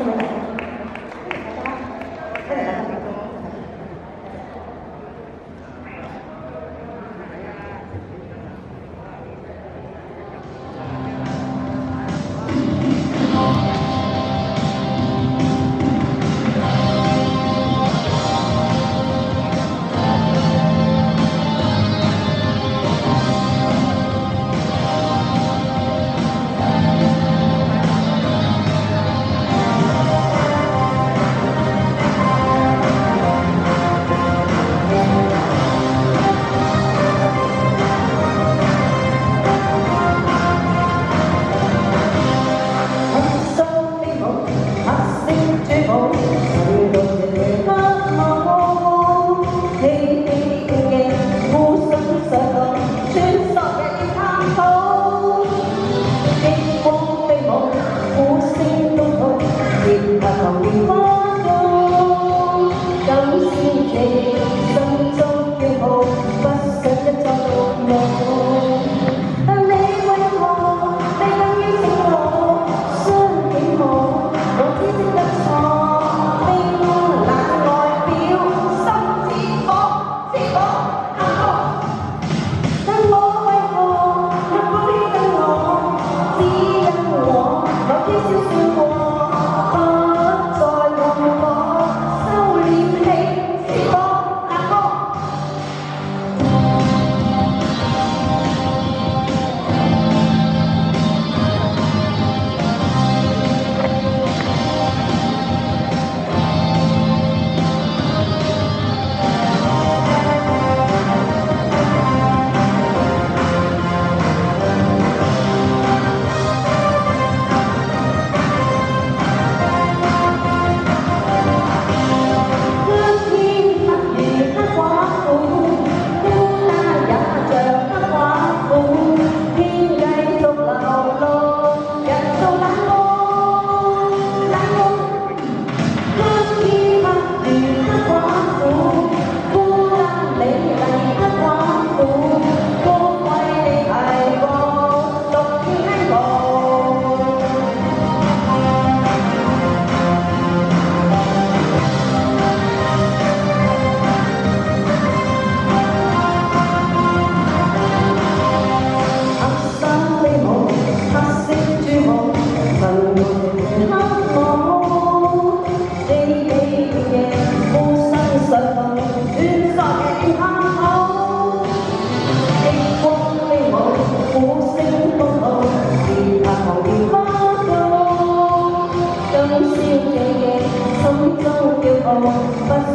Gracias. 中骄傲，不想一再落寞。